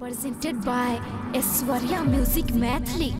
presented by Eswarya Music Mathli.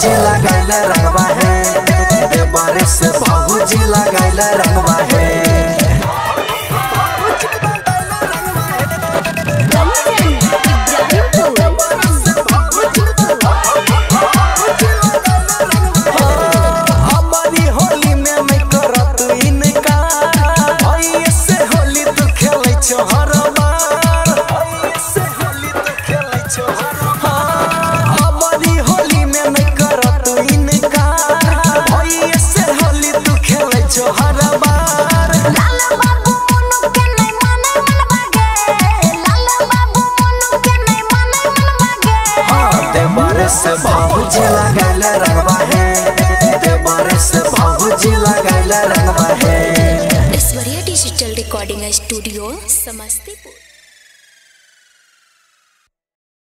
भौजी लगैले रंगवा है। बारिश से भौजी लगैले रंगवा है। बरस बहुत लगल रंगवा है। ते बरस बहुत लगल रंगवा है। Aishwarya digital recording studio Samastipur.